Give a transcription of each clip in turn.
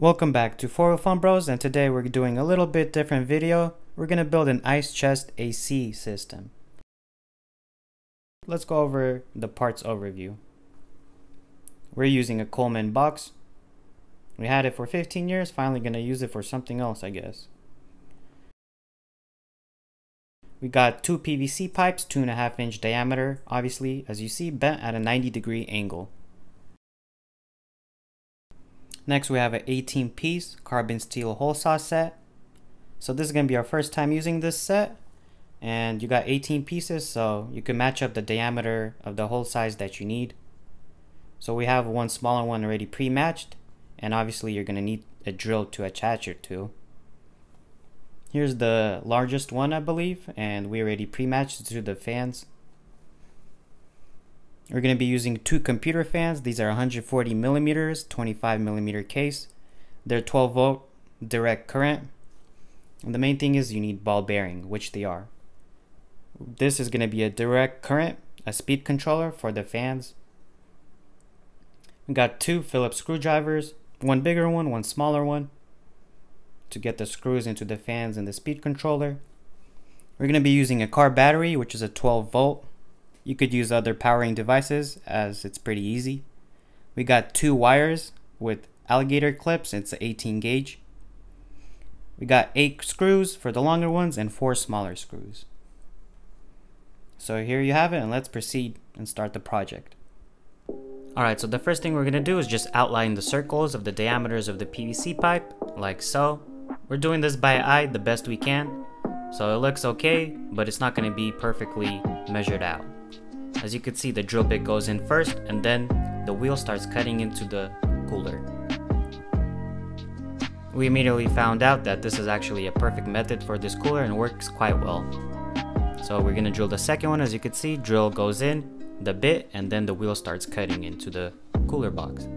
Welcome back to For Fun Bros and today we're doing a little bit different video. We're going to build an ice chest AC system. Let's go over the parts overview. We're using a Coleman box. We had it for 15 years, finally going to use it for something else I guess. We got two PVC pipes, two and a half inch diameter, obviously, as you see, bent at a 90 degree angle. Next we have an 18 piece carbon steel hole saw set. So this is going to be our first time using this set. And you got 18 pieces so you can match up the diameter of the hole size that you need. So we have one smaller one already pre-matched. And obviously you're going to need a drill to attach it to. Here's the largest one I believe and we already pre-matched to the fans. We're going to be using two computer fans. These are 140 millimeters, 25 millimeter case. They're 12 volt direct current. And the main thing is you need ball bearing, which they are. This is going to be a direct current, a speed controller for the fans. We got two Phillips screwdrivers, one bigger one, one smaller one, to get the screws into the fans and the speed controller. We're going to be using a car battery, which is a 12 volt you could use other powering devices as it's pretty easy. We got two wires with alligator clips. It's 18 gauge. We got eight screws for the longer ones and four smaller screws. So here you have it and let's proceed and start the project. Alright, so the first thing we're going to do is just outline the circles of the diameters of the PVC pipe, like so. We're doing this by eye the best we can, so it looks okay, but it's not going to be perfectly measured out. As you can see, the drill bit goes in first and then the wheel starts cutting into the cooler. We immediately found out that this is actually a perfect method for this cooler and works quite well. So we're gonna drill the second one as you can see, drill goes in, the bit, and then the wheel starts cutting into the cooler box.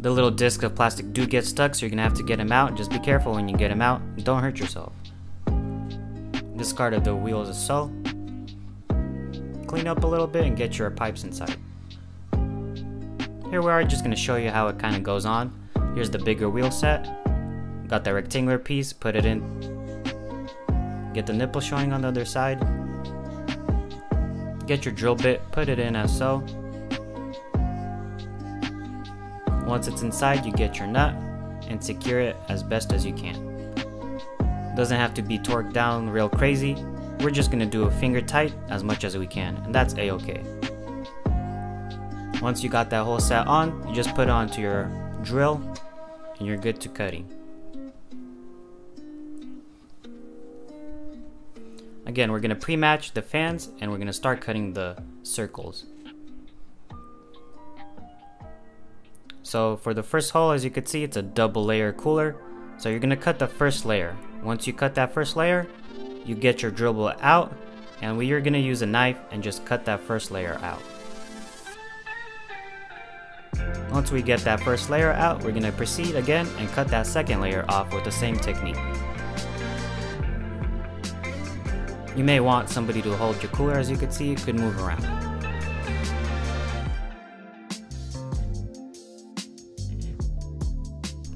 The little disc of plastic do get stuck so you're gonna have to get them out. Just be careful when you get them out, don't hurt yourself discard of the wheels as so. Clean up a little bit and get your pipes inside. Here we are just going to show you how it kind of goes on. Here's the bigger wheel set. Got the rectangular piece, put it in. Get the nipple showing on the other side. Get your drill bit, put it in as so. Once it's inside, you get your nut and secure it as best as you can. Doesn't have to be torqued down real crazy. We're just gonna do a finger tight as much as we can, and that's a-okay. Once you got that whole set on, you just put it onto your drill, and you're good to cutting. Again, we're gonna pre-match the fans, and we're gonna start cutting the circles. So for the first hole, as you can see, it's a double layer cooler. So you're gonna cut the first layer. Once you cut that first layer, you get your drill bit out, and we are gonna use a knife and just cut that first layer out. Once we get that first layer out, we're gonna proceed again and cut that second layer off with the same technique. You may want somebody to hold your cooler as you can see, it could move around.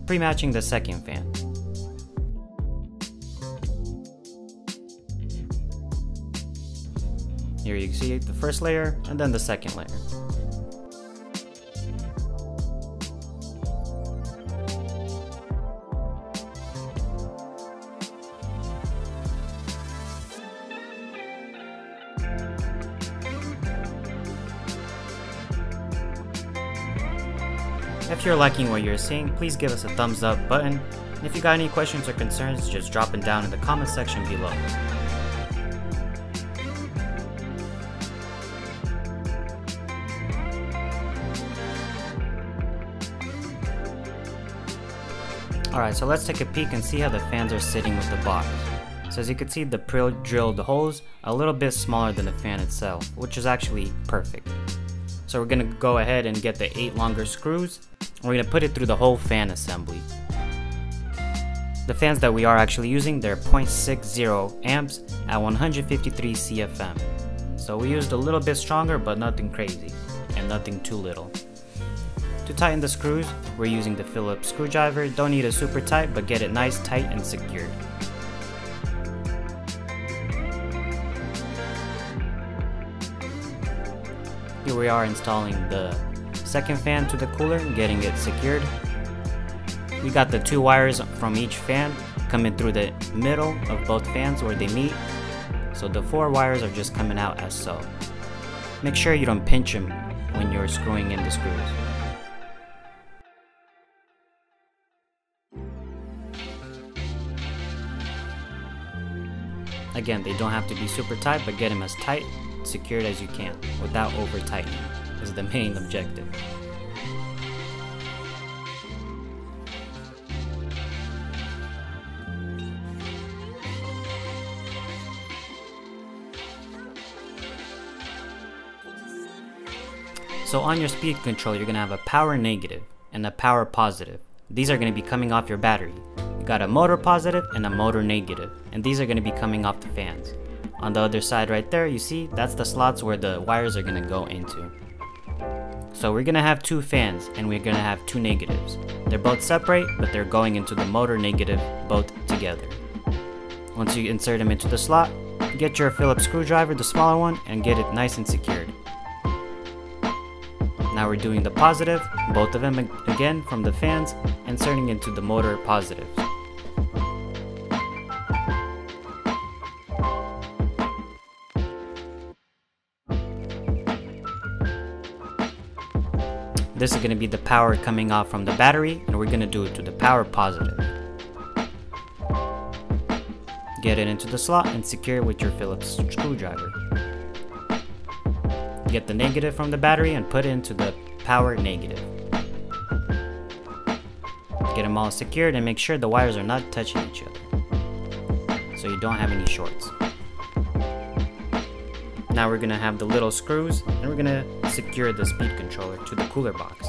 Pre-matching the second fan. Here you see the first layer and then the second layer. If you're liking what you're seeing, please give us a thumbs up button. And if you got any questions or concerns, just drop them down in the comment section below. Alright, so let's take a peek and see how the fans are sitting with the box. So as you can see, the pre-drilled holes a little bit smaller than the fan itself, which is actually perfect. So we're going to go ahead and get the 8 longer screws. We're going to put it through the whole fan assembly. The fans that we are actually using, they're 0.60 amps at 153 CFM. So we used a little bit stronger, but nothing crazy, and nothing too little. To tighten the screws, we're using the Phillips screwdriver. Don't need it super tight, but get it nice, tight, and secured. Here we are installing the second fan to the cooler, getting it secured. We got the two wires from each fan coming through the middle of both fans where they meet. So the four wires are just coming out as so. Make sure you don't pinch them when you're screwing in the screws. Again, they don't have to be super tight, but get them as tight, secured as you can without over tightening is the main objective. So on your speed control, you're gonna have a power negative and a power positive. These are gonna be coming off your battery. Got a motor positive and a motor negative, and these are gonna be coming off the fans. On the other side right there, you see, that's the slots where the wires are gonna go into. So we're gonna have two fans and we're gonna have two negatives. They're both separate, but they're going into the motor negative both together. Once you insert them into the slot, get your Phillips screwdriver, the smaller one, and get it nice and secured. Now we're doing the positive, both of them again from the fans, inserting into the motor positives. This is going to be the power coming off from the battery and we're going to do it to the power positive. Get it into the slot and secure it with your Phillips screwdriver. Get the negative from the battery and put it into the power negative. Get them all secured and make sure the wires are not touching each other. So you don't have any shorts. Now we're gonna have the little screws and we're gonna secure the speed controller to the cooler box.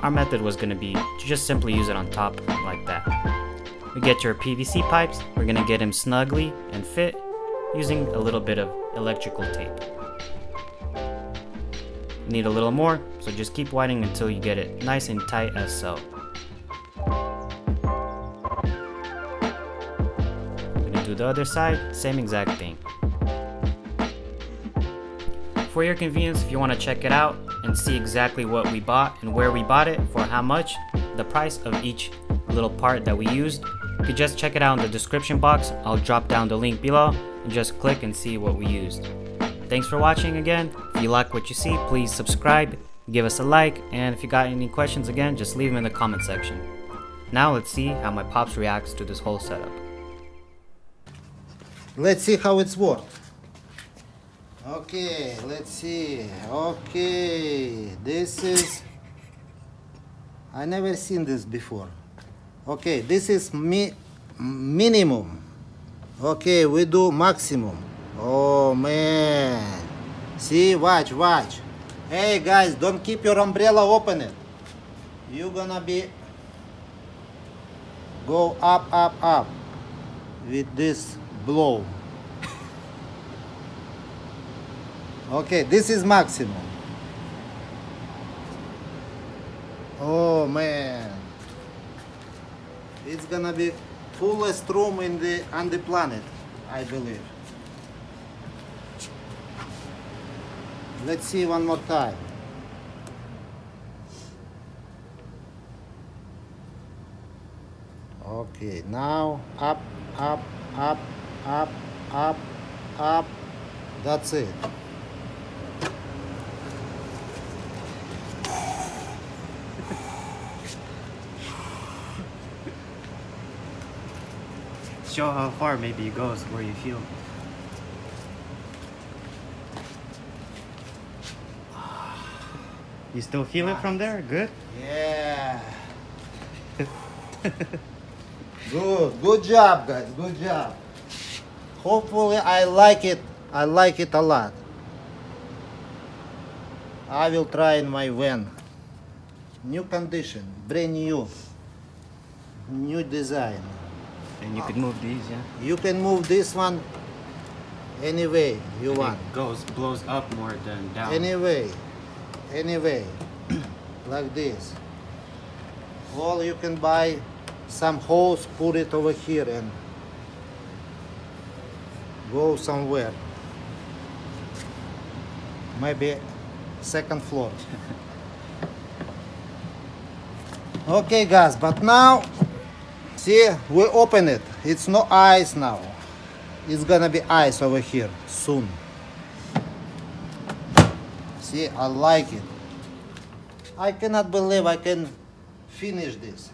Our method was gonna be to just simply use it on top like that. We get your PVC pipes, we're gonna get them snugly and fit using a little bit of electrical tape. Need a little more, so just keep whitening until you get it nice and tight as so. The other side, same exact thing. For your convenience, if you want to check it out and see exactly what we bought and where we bought it for how much, the price of each little part that we used, you can just check it out in the description box. I'll drop down the link below and just click and see what we used. Thanks for watching again. If you like what you see, please subscribe, give us a like, and if you got any questions again, just leave them in the comment section. Now let's see how my pops reacts to this whole setup. Let's see how it's worked. Okay, let's see. Okay, this is... I never seen this before. Okay, this is mi minimum. Okay, we do maximum. Oh man. See, watch, watch. Hey guys, don't keep your umbrella open. it. You're gonna be go up, up, up with this blow. Okay, this is maximum. Oh man it's gonna be fullest room in the on the planet I believe let's see one more time okay now up up up up up up that's it show how far maybe it goes where you feel. You still feel it from there? Good? Yeah. good. Good job, guys. Good job. Hopefully I like it. I like it a lot. I will try in my van. New condition. Brand new. New design. And you could move these, yeah? You can move this one any way you want. It goes blows up more than down. Anyway, anyway, like this. Or you can buy some hose, put it over here and go somewhere. Maybe second floor. okay guys, but now see we open it. It's no ice now. It's gonna be ice over here soon. See, I like it. I cannot believe I can finish this.